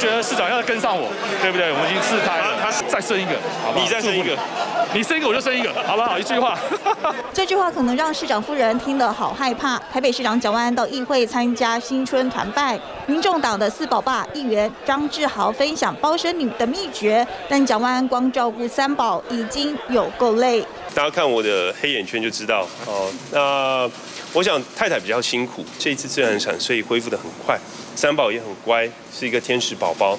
觉得市长要跟上我，对不对？我们已经四胎了，他再生一个，好不好？你再生一个，你生一个我就生一个，好不好？一句话。这句话可能让市长夫人听得好害怕。台北市长蒋万安到议会参加新春团拜，民众党的四宝爸议员张志豪分享包生女的秘诀，但蒋万安光照顾三宝已经有够累。大家看我的黑眼圈就知道哦。那我想太太比较辛苦，这一次自然产，所以恢复的很快。三宝也很乖，是一个天使宝宝，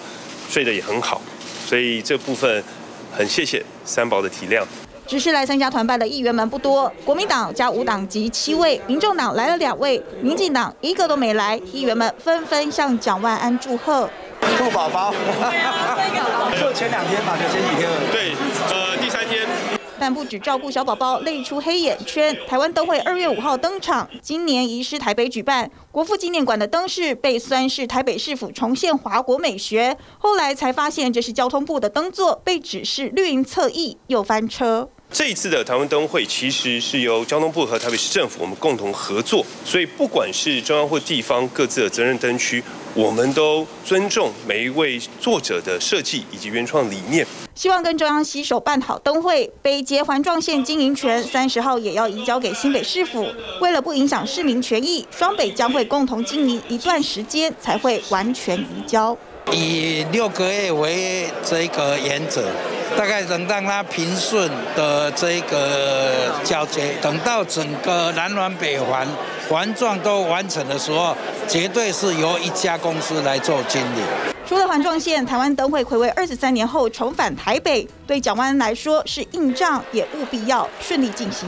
睡得也很好，所以这部分很谢谢三宝的体谅。只是来参加团拜的议员们不多，国民党加五党籍七位，民众党来了两位，民进党一个都没来，议员们纷纷向蒋万安祝贺。兔宝宝，就前两天吧，就前几天了。对，呃，第三天。但不止照顾小宝宝累出黑眼圈，台湾灯会二月五号登场，今年移师台北举办。国父纪念馆的灯饰被酸是台北市府重现华国美学，后来才发现这是交通部的灯座，被指示绿营侧翼又翻车。这一次的台湾灯会其实是由交通部和台北市政府我们共同合作，所以不管是中央或地方各自的责任灯区，我们都尊重每一位作者的设计以及原创理念。希望跟中央携手办好灯会，北捷环状线经营权三十号也要移交给新北市府。为了不影响市民权益，双北将会共同经营一段时间，才会完全移交。以六个月为这个原则。大概等让它平顺的这个交接，等到整个南环北环环状都完成的时候，绝对是由一家公司来做经理。除了环状线，台湾灯会回味二十三年后重返台北，对蒋万来说是硬仗，也务必要顺利进行。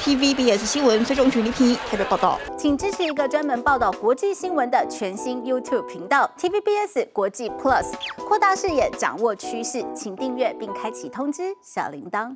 TVBS 新闻崔中群、李平台北报道，请支持一个专门报道国际新闻的全新 YouTube 频道 TVBS 国际 Plus，扩大视野，掌握趋势，请订阅并开启通知小铃铛。